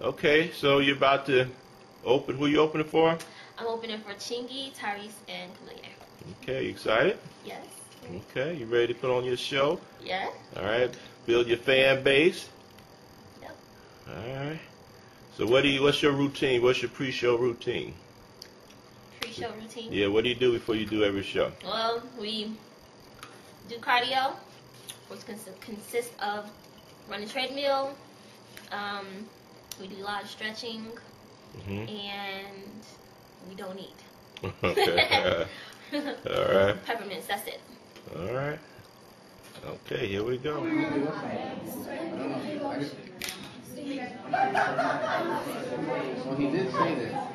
Okay, so you're about to open. Who you opening for? I'm opening for Chingy, Tyrese, and Chamillionaire. Okay, you excited? Yes. Okay, you ready to put on your show? Yes. All right, build your fan base. Yep. All right. So what do you? What's your routine? What's your pre-show routine? Pre-show routine. Yeah, what do you do before you do every show? Well, we do cardio, which cons- consists of running treadmill. Um, we do a lot of stretching, hmm and we don't eat. okay. All right. Peppermints. That's it. All right. Okay, here we go. Well, he did say that.